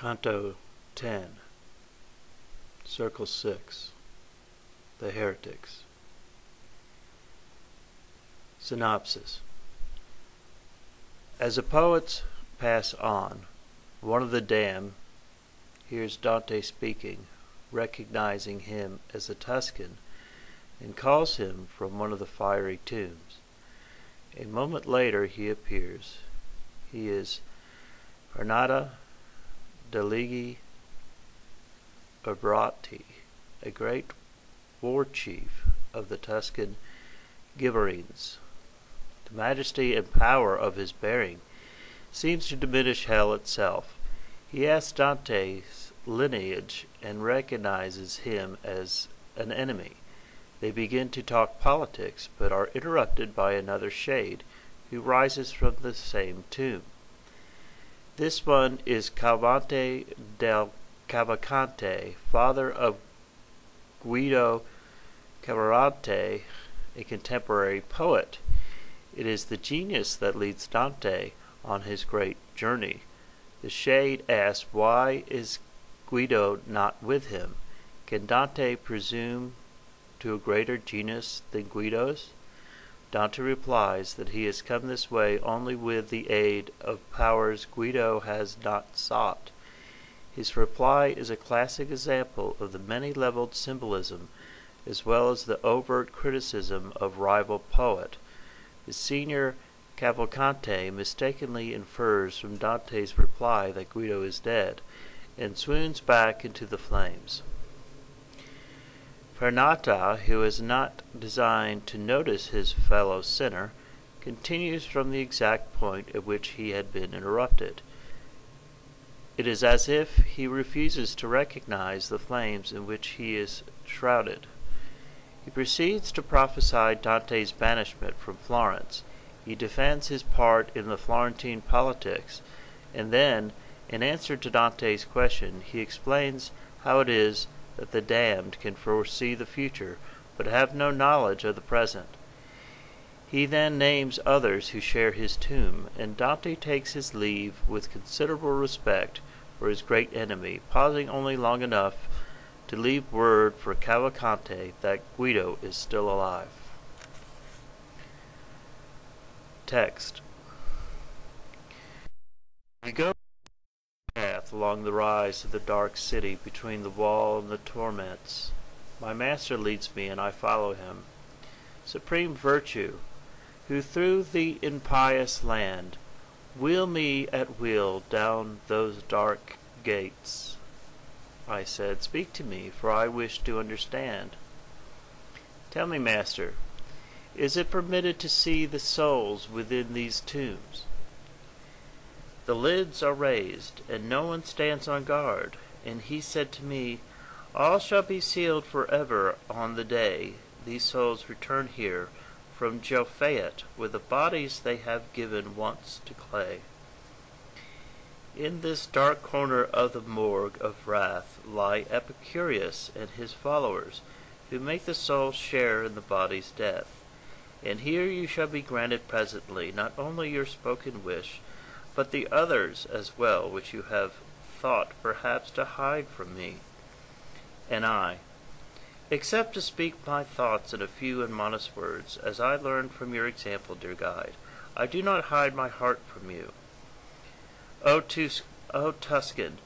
Canto 10, Circle 6 The Heretics. Synopsis As the poets pass on, one of the damned hears Dante speaking, recognizing him as the Tuscan, and calls him from one of the fiery tombs. A moment later he appears. He is Farinata degli Uberti, a great war chief of the Tuscan Ghibellines. The majesty and power of his bearing seems to diminish hell itself. He asks Dante's lineage and recognizes him as an enemy. They begin to talk politics, but are interrupted by another shade who rises from the same tomb. This one is Cavalcante del Cavalcante, father of Guido Cavalcante, a contemporary poet. It is the genius that leads Dante on his great journey. The shade asks why is Guido not with him? Can Dante presume to a greater genius than Guido's? Dante replies that he has come this way only with the aid of powers Guido has not sought. His reply is a classic example of the many-leveled symbolism as well as the overt criticism of rival poet. The senior Cavalcante mistakenly infers from Dante's reply that Guido is dead, and swoons back into the flames. Farinata, who is not designed to notice his fellow sinner, continues from the exact point at which he had been interrupted. It is as if he refuses to recognize the flames in which he is shrouded. He proceeds to prophesy Dante's banishment from Florence. He defends his part in the Florentine politics, and then, in answer to Dante's question, he explains how it is that the damned can foresee the future, but have no knowledge of the present. He then names others who share his tomb, and Dante takes his leave with considerable respect for his great enemy, pausing only long enough to leave word for Cavalcante that Guido is still alive. Text We go along the rise of the dark city between the wall and the torments. My master leads me, and I follow him. Supreme virtue, who through the impious land wheel me at will down those dark gates. I said, Speak to me, for I wish to understand. Tell me, master, is it permitted to see the souls within these tombs? The lids are raised, and no one stands on guard. And he said to me, All shall be sealed forever on the day these souls return here from Jehoshaphat with the bodies they have given once to clay. In this dark corner of the morgue of wrath lie Epicurus and his followers, who make the soul share in the body's death. And here you shall be granted presently not only your spoken wish, but the others as well which you have thought perhaps to hide from me. And I, except to speak my thoughts in a few and modest words, as I learned from your example, dear guide, I do not hide my heart from you. O, Tus- o Tuscan,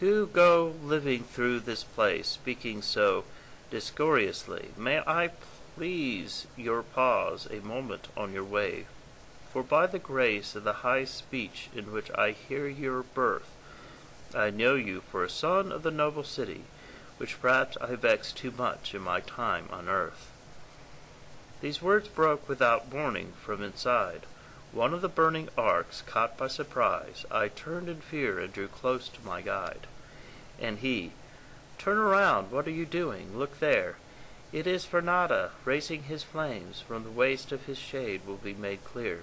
who go living through this place, speaking so discourteously, may I please your pause a moment on your way for by the grace of the high speech in which I hear your birth, I know you for a son of the noble city, which perhaps I vexed too much in my time on earth. These words broke without warning from inside. One of the burning arcs, caught by surprise, I turned in fear and drew close to my guide. And he, Turn around, what are you doing? Look there. It is Farinata, raising his flames, from the waste of his shade will be made clear.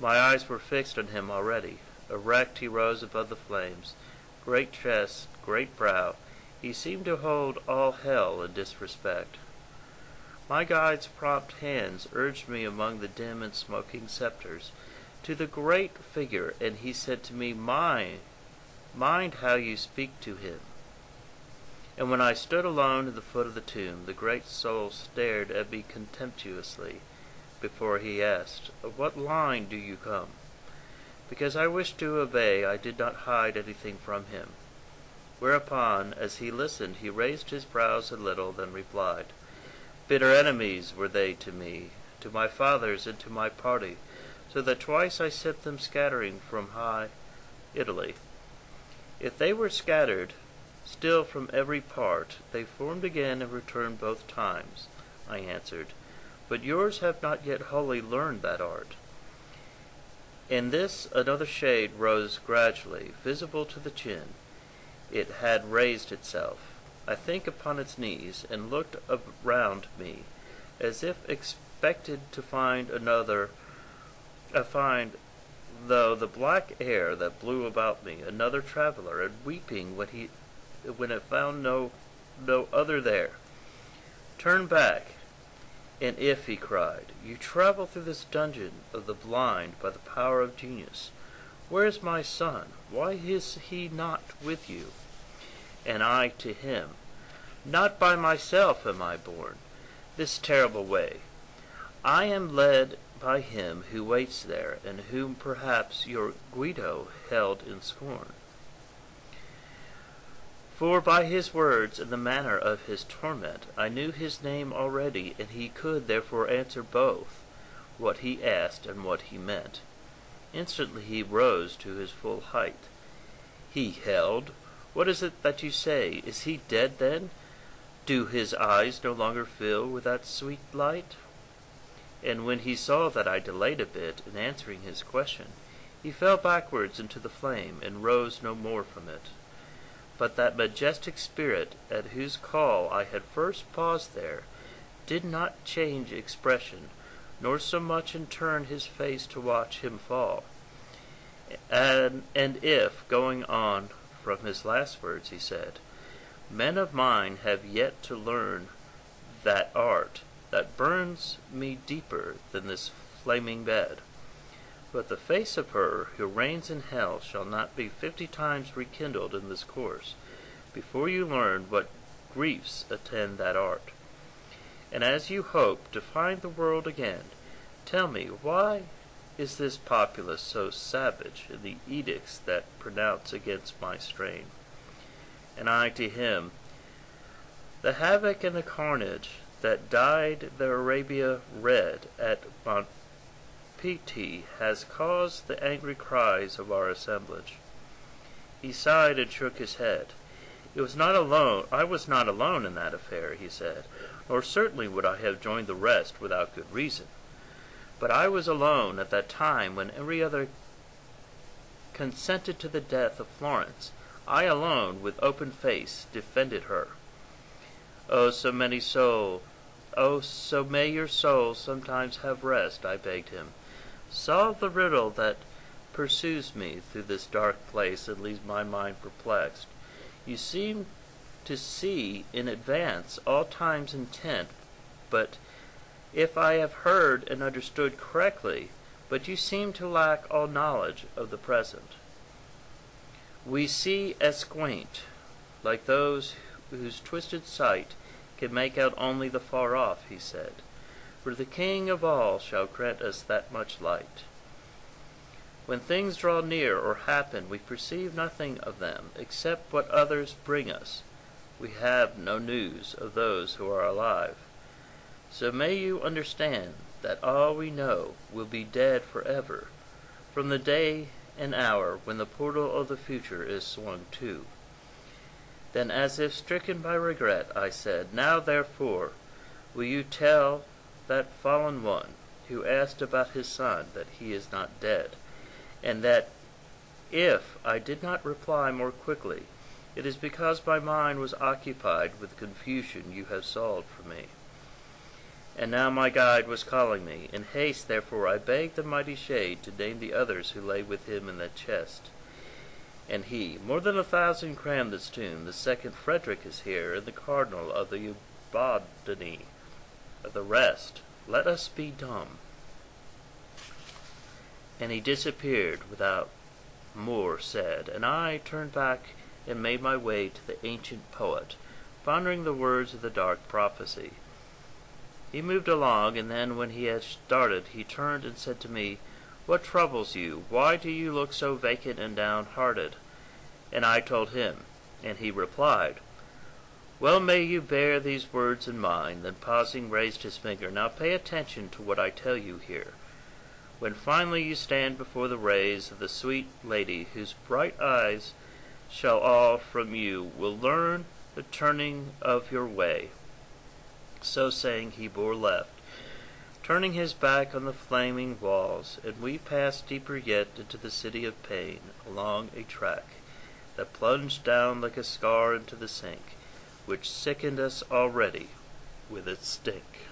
My eyes were fixed on him already. Erect he rose above the flames. Great chest, great brow, he seemed to hold all hell in disrespect. My guide's prompt hands urged me among the dim and smoking scepters to the great figure, and he said to me, My Mind how you speak to him. And when I stood alone at the foot of the tomb, the great soul stared at me contemptuously before he asked, Of what line do you come? Because I wished to obey, I did not hide anything from him. Whereupon, as he listened, he raised his brows a little, then replied, Bitter enemies were they to me, to my fathers and to my party, so that twice I sent them scattering from high Italy. If they were scattered, still from every part, they formed again and returned both times, I answered. But yours have not yet wholly learned that art. In this another shade rose gradually, visible to the chin. It had raised itself, I think, upon its knees, and looked around me, as if expected to find another, uh, find, though the black air that blew about me, another traveler, and weeping when he, when it found no, no other there. Turn back, and if, he cried, you travel through this dungeon of the blind by the power of genius, where is my son? Why is he not with you? And I to him, Not by myself am I born, this terrible way. I am led by him who waits there, and whom perhaps your Guido held in scorn. For by his words and the manner of his torment I knew his name already, and he could therefore answer both what he asked and what he meant. Instantly he rose to his full height. He held? What is it that you say? Is he dead then? Do his eyes no longer fill with that sweet light? And when he saw that I delayed a bit in answering his question, he fell backwards into the flame, and rose no more from it. But that majestic spirit, at whose call I had first paused there, did not change expression, nor so much in turn his face to watch him fall. And, and if, going on from his last words, he said, Men of mine have yet to learn that art that burns me deeper than this flaming bed. But the face of her who reigns in hell shall not be fifty times rekindled in this course, before you learn what griefs attend that art. And as you hope to find the world again, tell me, why is this populace so savage in the edicts that pronounce against my strain? And I to him, the havoc and the carnage that dyed the Arbia red at Montaperti has caused the angry cries of our assemblage. He sighed and shook his head. It was not alone I was not alone in that affair, he said, nor certainly would I have joined the rest without good reason. But I was alone at that time when every other consented to the death of Florence. I alone, with open face, defended her. Oh, so many souls, oh, so may your soul sometimes have rest, I begged him. Solve the riddle that pursues me through this dark place and leaves my mind perplexed. You seem to see in advance all time's intent, but if I have heard and understood correctly, but you seem to lack all knowledge of the present. We see asquaint, like those whose twisted sight can make out only the far off, he said, for the King of all shall grant us that much light. When things draw near or happen, we perceive nothing of them, except what others bring us. We have no news of those who are alive. So may you understand that all we know will be dead forever, from the day and hour when the portal of the future is swung to. Then, as if stricken by regret, I said, Now therefore, will you tell that fallen one who asked about his son that he is not dead, and that if I did not reply more quickly, it is because my mind was occupied with the confusion you have solved for me. And now my guide was calling me. In haste, therefore, I begged the mighty shade to name the others who lay with him in that chest. And he, more than a thousand cram this tomb. The second Frederick is here, and the cardinal of the Ubaldini. The rest, let us be dumb. And he disappeared without more said, and I turned back and made my way to the ancient poet, pondering the words of the dark prophecy. He moved along, and then when he had started, he turned and said to me, What troubles you? Why do you look so vacant and downhearted? And I told him, and he replied, Well may you bear these words in mind. Then pausing raised his finger, Now pay attention to what I tell you here. When finally you stand before the rays of the sweet lady whose bright eyes shall all from you will learn the turning of your way. So saying, he bore left, turning his back on the flaming walls, and we passed deeper yet into the city of pain, along a track that plunged down like a scar into the sink, which sickened us already with its stink.